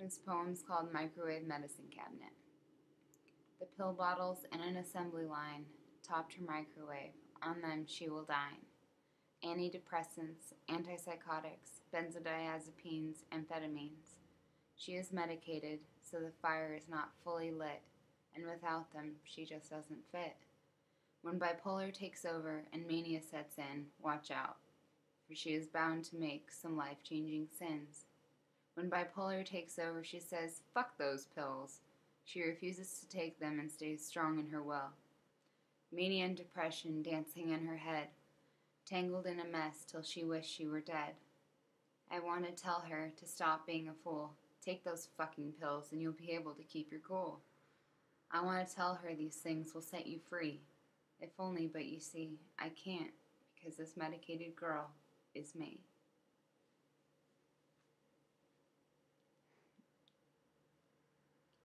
This poem's called Microwave Medicine Cabinet. The pill bottles in an assembly line topped her microwave. On them she will dine. Antidepressants, antipsychotics, benzodiazepines, amphetamines. She is medicated so the fire is not fully lit, and without them she just doesn't fit. When bipolar takes over and mania sets in, watch out, for she is bound to make some life changing sins. When bipolar takes over, she says, Fuck those pills. She refuses to take them and stays strong in her will. Mania and depression dancing in her head, tangled in a mess till she wished she were dead. I want to tell her to stop being a fool. Take those fucking pills and you'll be able to keep your cool. I want to tell her these things will set you free. If only, but you see, I can't because this medicated girl is me.